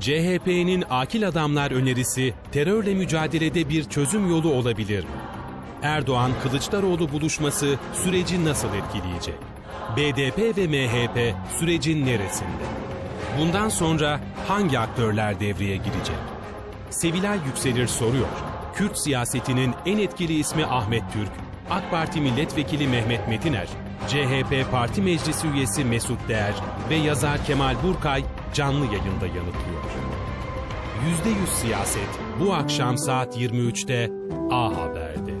CHP'nin akil adamlar önerisi terörle mücadelede bir çözüm yolu olabilir mi? Erdoğan Kılıçdaroğlu buluşması süreci nasıl etkileyecek? BDP ve MHP sürecin neresinde? Bundan sonra hangi aktörler devreye girecek? Sevilay Yükselir soruyor. Kürt siyasetinin en etkili ismi Ahmet Türk, AK Parti Milletvekili Mehmet Metiner, CHP Parti Meclisi üyesi Mesut Değer ve yazar Kemal Burkay canlı yayında yanıtlıyor. %100 siyaset bu akşam saat 23'te A Haber'de.